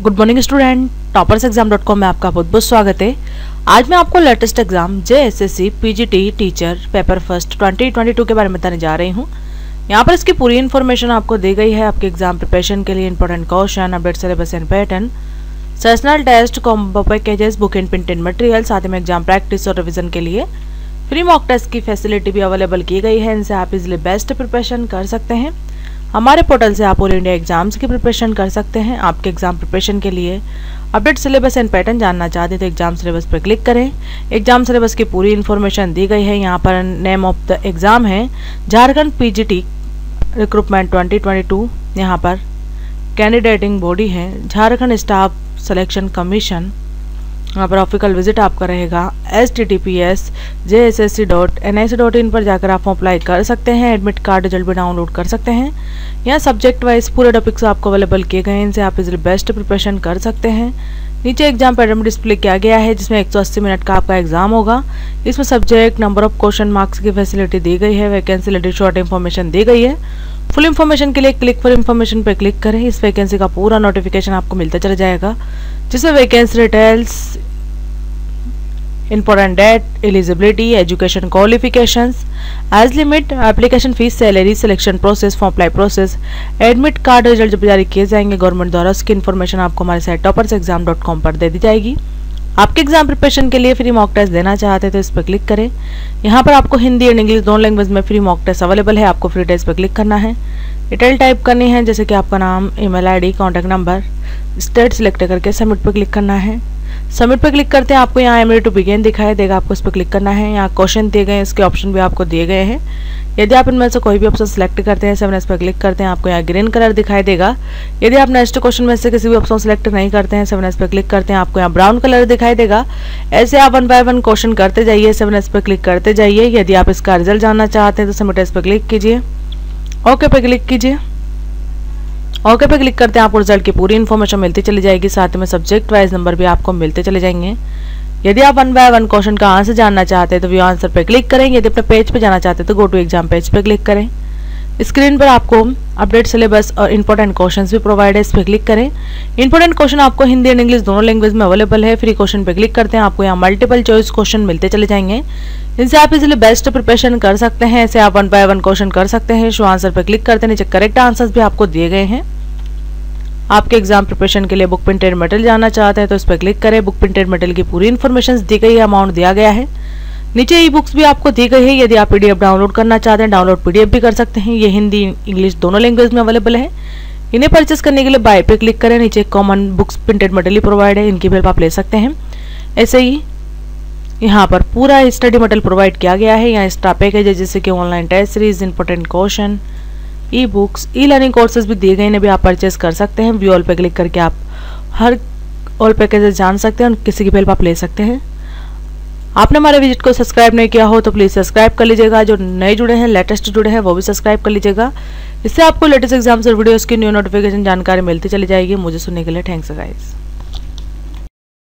Good morning student toppers exam dot com में आपका बहुत बहुत स्वागत है। आज मैं आपको latest exam J S S C P G T teacher paper first 2022 के बारे में बताने जा रही हूँ। यहाँ पर इसकी पूरी इन्फॉर्मेशन आपको दी गई है आपके एग्ज़ाम प्रिपरेशन के लिए important question update syllabus and pattern sessional test combo packages book and printed material साथ में एग्ज़ाम प्रैक्टिस और रिविजन के लिए फ्री मॉक टेस्ट की फैसिलिटी भी अवेलेबल की गई है। इनसे आप इजिली बेस्ट प्रिपरेशन कर सकते हैं। हमारे पोर्टल से आप ऑल इंडिया एग्ज़ाम्स की प्रिपरेशन कर सकते हैं। आपके एग्ज़ाम प्रिपरेशन के लिए अपडेट सिलेबस एंड पैटर्न जानना चाहते तो एग्ज़ाम सिलेबस पर क्लिक करें। एग्ज़ाम सिलेबस की पूरी इन्फॉर्मेशन दी गई है। यहाँ पर नेम ऑफ़ द एग्ज़ाम है। झारखंड पीजीटी रिक्रूटमेंट 2022 यहाँ पर कैंडिडेटिंग बॉडी है। Jharkhand staff selection commission official visit आपका रहेगा। S T T P S J S S C dot N I C dot in पर जाकर आप अप्लाई कर सकते हैं एडमिट कार्ड रिज़ल्ट भी डाउनलोड कर सकते हैं। यहाँ सब्जेक्ट वाइज पूरे टॉपिक्स आपको अवेलेबल किए गए हैं, इनसे आप इजिली बेस्ट प्रिपरेशन कर सकते हैं। नीचे एग्ज़ाम पैटर्न डिस्प्ले किया गया है, जिसमें 180 मिनट का आपका एग्ज़ाम होगा। इसमें subject number of question marks की फैसिलिटी दी गई है वैकेंसी रिलेटेड शॉर्ट इन्फॉर्मेशन दी गई है। फुल इन्फॉर्मेशन के लिए क्लिक फॉर इन्फॉर्मेशन पर क्लिक करें। इस वैकेंसी का पूरा नोटिफिकेशन आपको मिलता चला जाएगा। जिसमें vacancy details important debt, eligibility, education qualifications, as limit, application fees salary selection process form apply process admit card result जब जारी किए जाएँगे गवर्नमेंट द्वारा उसकी इन्फॉर्मेशन आपको हमारे site toppers exam dot com पर दे दी जाएगी। आपके एग्ज़ाम प्रिपरेशन के लिए फ्री मॉक टेस्ट देना चाहते हैं तो इस पर क्लिक करें। यहाँ पर आपको हिंदी एंड इंग्लिश दोनों लैंग्वेज में फ्री मॉक टेस्ट अवेलेबल है, आपको फ्री टेस्ट पर क्लिक करना है। डिटेल टाइप करनी है, जैसे कि आपका नाम email ID contact number state select करके सबमिट पर क्लिक करना है। सबमिट पर क्लिक करते हैं, आपको यहाँ एम टू बिगेन दिखाई देगा, आपको इस पर क्लिक करना है, यहाँ क्वेश्चन दिए गए हैं, इसके ऑप्शन भी आपको दिए गए हैं। यदि आप इनमें से कोई भी ऑप्शन सेलेक्ट करते हैं सेवन एस पर क्लिक करते हैं, आपको यहाँ ग्रीन कलर दिखाई देगा। यदि आप नेक्स्ट क्वेश्चन में से किसी भी ऑप्शन सेलेक्ट नहीं करते हैं सेवन एस पर क्लिक करते हैं, आपको यहाँ ब्राउन कलर दिखाई देगा। ऐसे आप वन बाय वन क्वेश्चन करते जाइए सेवन एस पर क्लिक करते जाइए। यदि आप इसका रिज़ल्ट जानना चाहते हैं तो सबमिट एस पर क्लिक कीजिए। ओके पर क्लिक कीजिए। ओके पे क्लिक करते हैं, आपको रिज़ल्ट की पूरी इन्फॉर्मेशन मिलती चली जाएगी। साथ में सब्जेक्ट वाइज नंबर भी आपको मिलते चले जाएँगे। यदि आप वन बाय वन क्वेश्चन का आंसर जानना चाहते हैं तो व्यू आंसर पर क्लिक करें। यदि अपने पेज पर पे जाना चाहते हैं तो गो टू एग्ज़ाम पेज पर पे क्लिक करें। स्क्रीन पर आपको अपडेट सिलेबस और इंपॉर्टेंट क्वेश्चंस भी प्रोवाइड है, इस पर क्लिक करें। इंपॉर्टेंट क्वेश्चन आपको हिंदी एंड इंग्लिश दोनों लैंग्वेज में अवेलेबल है। फ्री क्वेश्चन पे क्लिक करते हैं, आपको यहाँ मल्टीपल चॉइस क्वेश्चन मिलते चले जाएँगे। इनसे आप इसलिए बेस्ट प्रिपरेशन कर सकते हैं ऐसे आप वन बाय वन क्वेश्चन कर सकते हैं। शो आंसर पर क्लिक करते हैं, नीचे करेक्ट आंसर्स भी आपको दिए गए हैं। आपके एग्ज़ाम प्रिपरेशन के लिए बुक प्रिंटेड मटेरियल जाना चाहते हैं तो इस पर क्लिक करें। बुक प्रिंटेड मटेरियल की पूरी इन्फॉर्मेशन दी गई है अमाउंट दिया गया है। नीचे ई बुक्स भी आपको दी गई है, यदि आप पीडीएफ डाउनलोड करना चाहते हैं डाउनलोड पीडीएफ भी कर सकते हैं। ये हिंदी इंग्लिश दोनों लैंग्वेज में अवेलेबल है। इन्हें परचेस करने के लिए बाय पे क्लिक करें। नीचे common books printed material provide है। इनकी हेल्प आप ले सकते हैं। ऐसे ही यहाँ पर पूरा स्टडी मटेरियल प्रोवाइड किया गया है। यहाँ एक्स्ट्रा पैकेज है, जैसे कि online test series important question e books e learning courses भी दिए गए हैं भी आप परचेज कर सकते हैं। व्यू ऑल पर क्लिक करके आप हर ऑल पैकेजेस जान सकते हैं और किसी की हेल्प आप ले सकते हैं। आपने हमारे विज़िट को सब्सक्राइब नहीं किया हो तो प्लीज़ सब्सक्राइब कर लीजिएगा। जो नए जुड़े हैं लेटेस्ट जुड़े हैं, वो भी सब्सक्राइब कर लीजिएगा। इससे आपको लेटेस्ट एग्ज़ाम्स और वीडियोज़ की न्यू नोटिफिकेशन जानकारी मिलती चली जाएगी। मुझे सुनने के लिए थैंक्स गाइस